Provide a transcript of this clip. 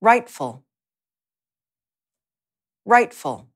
rightful, rightful.